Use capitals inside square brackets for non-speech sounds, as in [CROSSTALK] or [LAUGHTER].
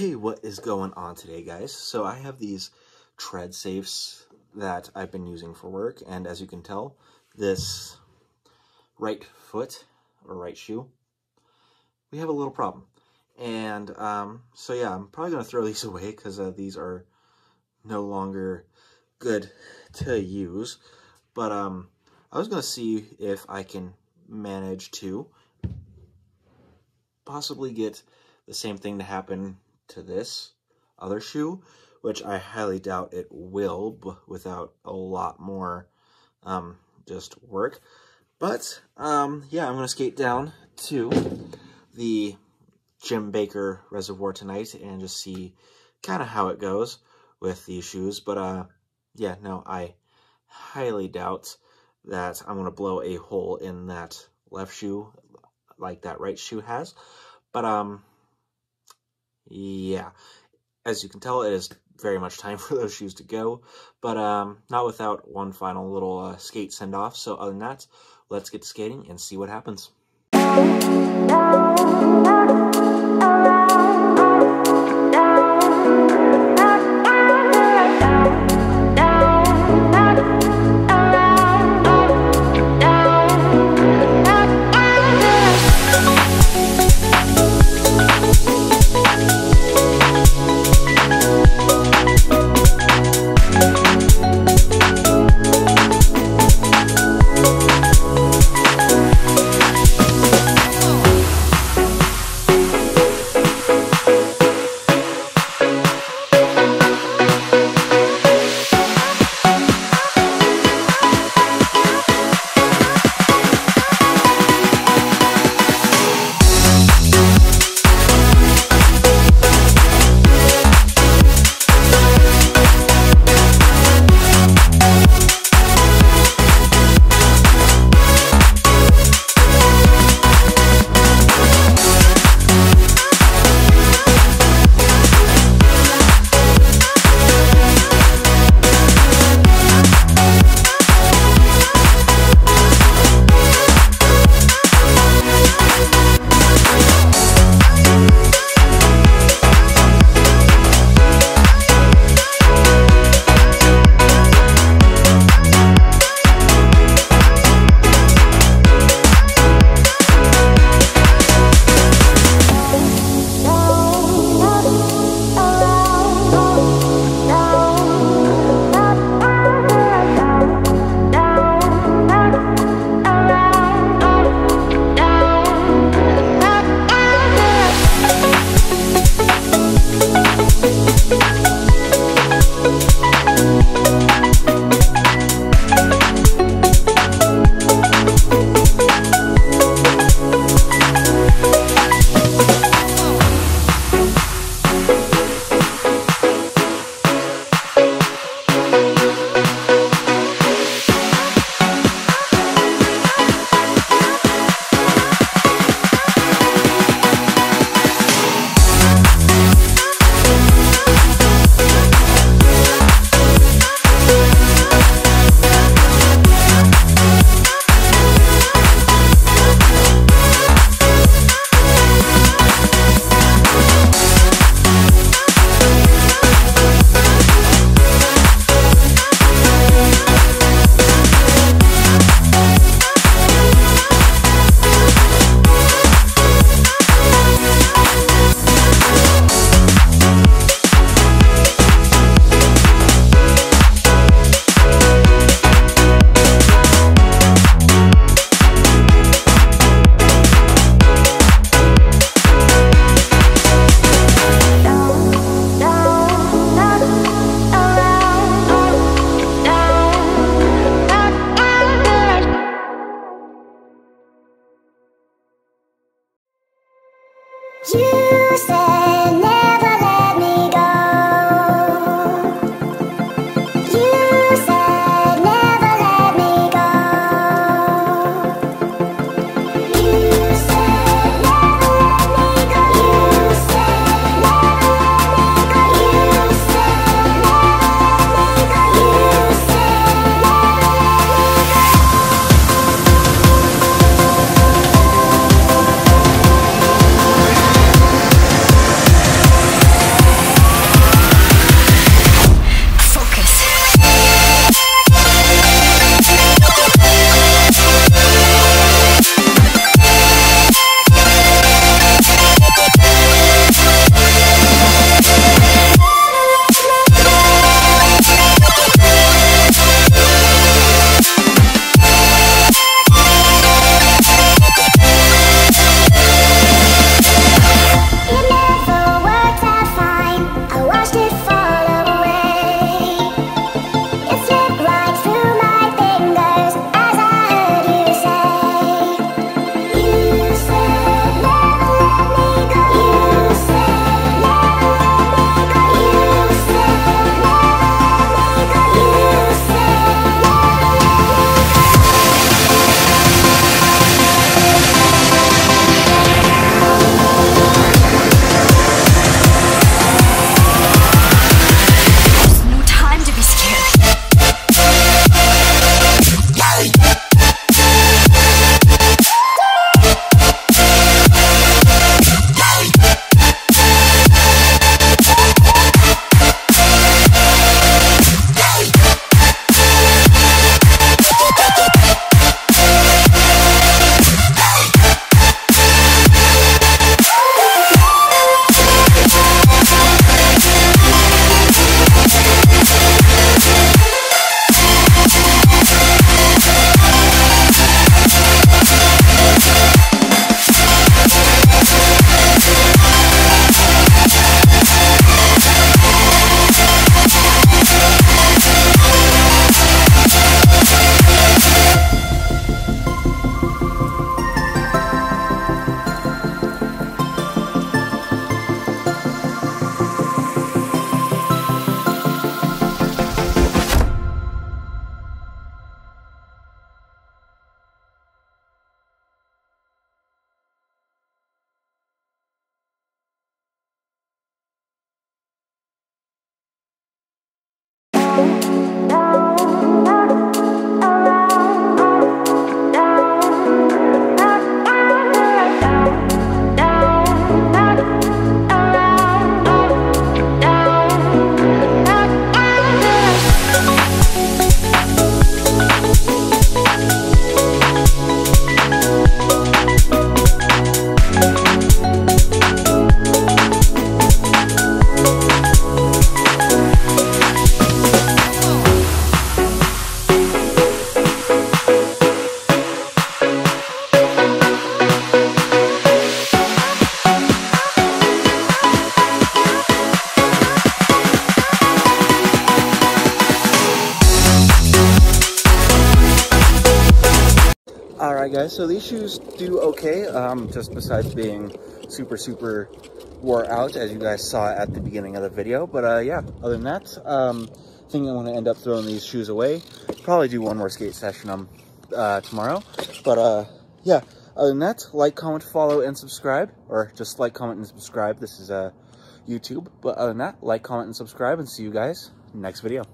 Hey, what is going on today, guys? So I have these Tredsafes that I've been using for work, and as you can tell, this right foot or right shoe, we have a little problem. And um, so yeah, I'm probably going to throw [LAUGHS] these away because uh, these are no longer good to use. But um, I was going to see if I can manage to possibly get the same thing to happen to this other shoe, which I highly doubt it will without a lot more um, just work. But, um, yeah, I'm going to skate down to the Jim Baker Reservoir tonight and just see kind of how it goes with these shoes. But, uh, yeah, no, I highly doubt that I'm going to blow a hole in that left shoe like that right shoe has. But, um, yeah, as you can tell, it is very much time [LAUGHS] for those shoes to go, but um, not without one final little uh, skate send-off. So other than that, let's get skating and see what happens. You said Guys. So these shoes do okay. Um, just besides being super, super wore out, as you guys saw at the beginning of the video. But uh, yeah, other than that, um, I think I'm going to end up throwing these shoes away. Probably do one more skate session um, uh, tomorrow. But uh, yeah, other than that, like, comment, follow, and subscribe. Or just like, comment, and subscribe. This is uh, YouTube. But other than that, like, comment, and subscribe. And see you guys next video.